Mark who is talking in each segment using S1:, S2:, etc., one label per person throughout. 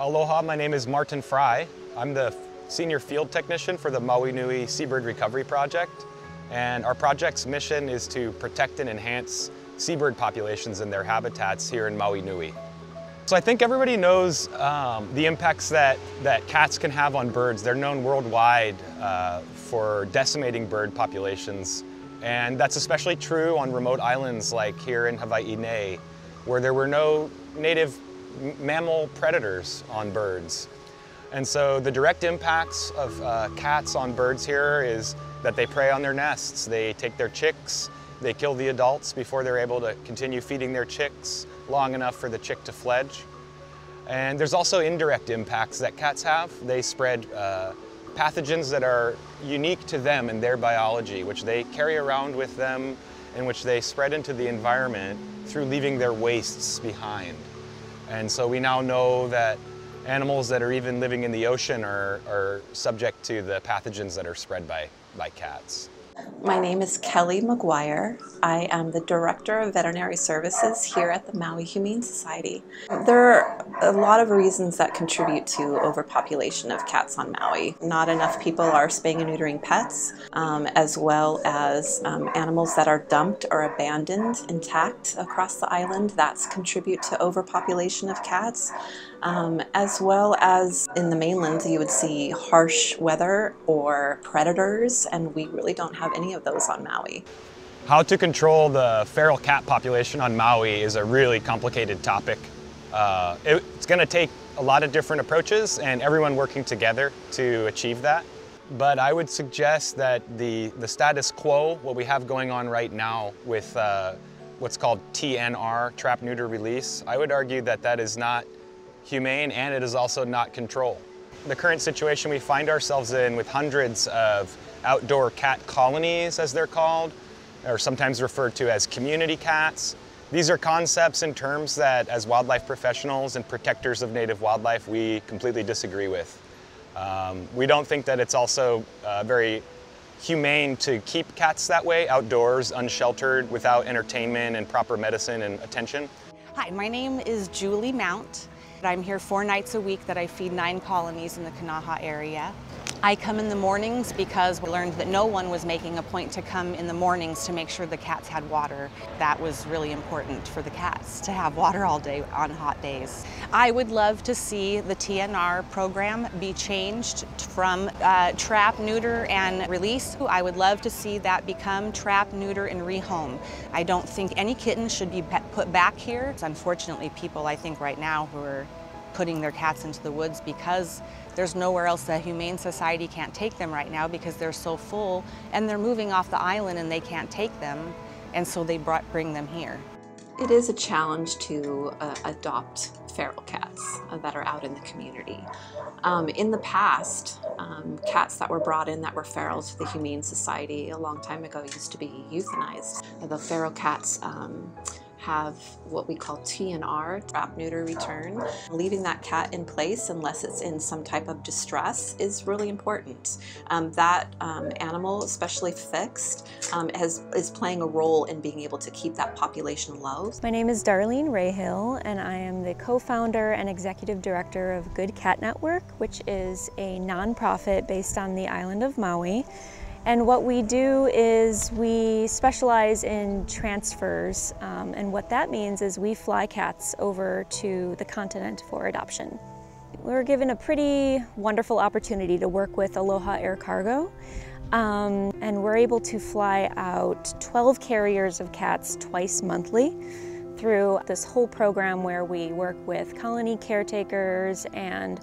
S1: Aloha, my name is Martin Fry. I'm the senior field technician for the Maui Nui Seabird Recovery Project. And our project's mission is to protect and enhance seabird populations and their habitats here in Maui Nui. So I think everybody knows um, the impacts that, that cats can have on birds. They're known worldwide uh, for decimating bird populations. And that's especially true on remote islands like here in Hawaii, where there were no native mammal predators on birds. And so the direct impacts of uh, cats on birds here is that they prey on their nests. They take their chicks, they kill the adults before they're able to continue feeding their chicks long enough for the chick to fledge. And there's also indirect impacts that cats have. They spread uh, pathogens that are unique to them and their biology, which they carry around with them and which they spread into the environment through leaving their wastes behind. And so we now know that animals that are even living in the ocean are, are subject to the pathogens that are spread by, by cats.
S2: My name is Kelly McGuire. I am the Director of Veterinary Services here at the Maui Humane Society. There are a lot of reasons that contribute to overpopulation of cats on Maui. Not enough people are spaying and neutering pets, um, as well as um, animals that are dumped or abandoned intact across the island. That's contribute to overpopulation of cats. Um, as well as in the mainland, you would see harsh weather or predators, and we really don't have any of those on Maui.
S1: How to control the feral cat population on Maui is a really complicated topic. Uh, it, it's going to take a lot of different approaches and everyone working together to achieve that. But I would suggest that the, the status quo, what we have going on right now with uh, what's called TNR, trap, neuter, release, I would argue that that is not humane and it is also not control. The current situation we find ourselves in with hundreds of outdoor cat colonies, as they're called, or sometimes referred to as community cats. These are concepts and terms that as wildlife professionals and protectors of native wildlife, we completely disagree with. Um, we don't think that it's also uh, very humane to keep cats that way, outdoors, unsheltered, without entertainment and proper medicine and attention.
S3: Hi, my name is Julie Mount. I'm here four nights a week that I feed nine colonies in the Kanaha area. I come in the mornings because we learned that no one was making a point to come in the mornings to make sure the cats had water. That was really important for the cats to have water all day on hot days. I would love to see the TNR program be changed from uh, trap, neuter, and release. I would love to see that become trap, neuter, and rehome. I don't think any kittens should be put back here. It's unfortunately people I think right now who are putting their cats into the woods because there's nowhere else the Humane Society can't take them right now because they're so full and they're moving off the island and they can't take them and so they brought, bring them here.
S2: It is a challenge to uh, adopt feral cats uh, that are out in the community. Um, in the past, um, cats that were brought in that were feral to the Humane Society a long time ago used to be euthanized. The feral cats um, have what we call TNR, trap, neuter, return. Leaving that cat in place unless it's in some type of distress is really important. Um, that um, animal, especially fixed, um, has, is playing a role in being able to keep that population low.
S4: My name is Darlene Rayhill and I am the co-founder and executive director of Good Cat Network, which is a nonprofit based on the island of Maui. And what we do is we specialize in transfers, um, and what that means is we fly cats over to the continent for adoption. We were given a pretty wonderful opportunity to work with Aloha Air Cargo, um, and we're able to fly out 12 carriers of cats twice monthly through this whole program where we work with colony caretakers and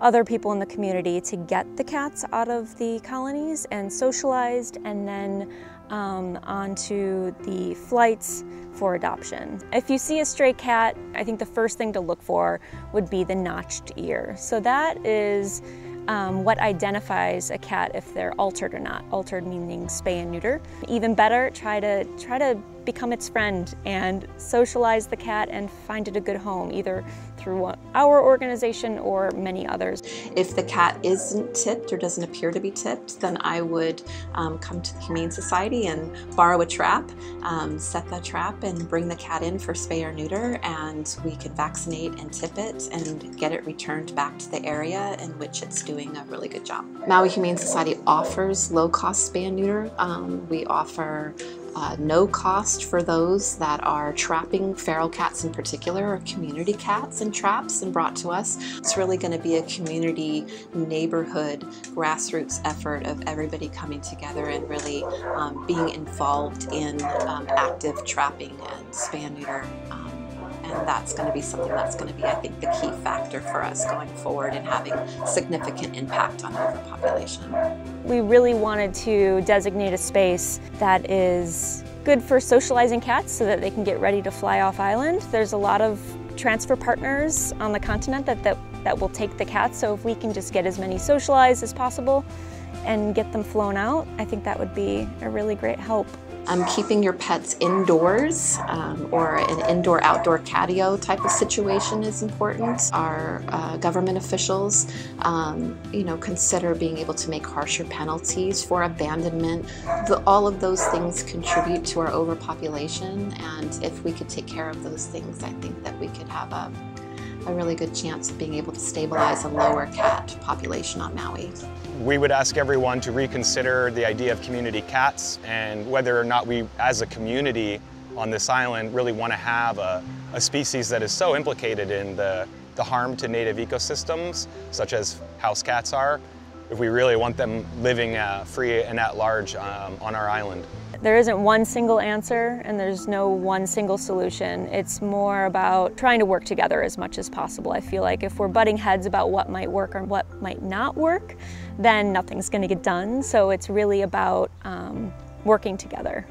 S4: other people in the community to get the cats out of the colonies and socialized and then um, onto the flights for adoption. If you see a stray cat, I think the first thing to look for would be the notched ear. So that is um, what identifies a cat if they're altered or not. Altered meaning spay and neuter. Even better, try to try to become its friend and socialize the cat and find it a good home, either through our organization or many others.
S2: If the cat isn't tipped or doesn't appear to be tipped, then I would um, come to the Humane Society and borrow a trap, um, set the trap and bring the cat in for spay or neuter and we can vaccinate and tip it and get it returned back to the area in which it's doing a really good job. Maui Humane Society offers low-cost spay and neuter. Um, we offer uh, no cost for those that are trapping feral cats in particular or community cats and traps and brought to us. It's really going to be a community neighborhood grassroots effort of everybody coming together and really um, being involved in um, active trapping and spay neuter. Um, and that's going to be something that's going to be, I think, the key factor for us going forward and having significant impact on overpopulation.
S4: We really wanted to designate a space that is good for socializing cats so that they can get ready to fly off island. There's a lot of transfer partners on the continent that, that, that will take the cats, so if we can just get as many socialized as possible and get them flown out, I think that would be a really great help.
S2: Um, keeping your pets indoors um, or an indoor-outdoor catio type of situation is important. Our uh, government officials, um, you know, consider being able to make harsher penalties for abandonment. The, all of those things contribute to our overpopulation, and if we could take care of those things, I think that we could have a a really good chance of being able to stabilize a lower cat population on Maui.
S1: We would ask everyone to reconsider the idea of community cats and whether or not we as a community on this island really want to have a, a species that is so implicated in the, the harm to native ecosystems, such as house cats are, if we really want them living uh, free and at large um, on our island.
S4: There isn't one single answer and there's no one single solution. It's more about trying to work together as much as possible. I feel like if we're butting heads about what might work or what might not work, then nothing's going to get done. So it's really about um, working together.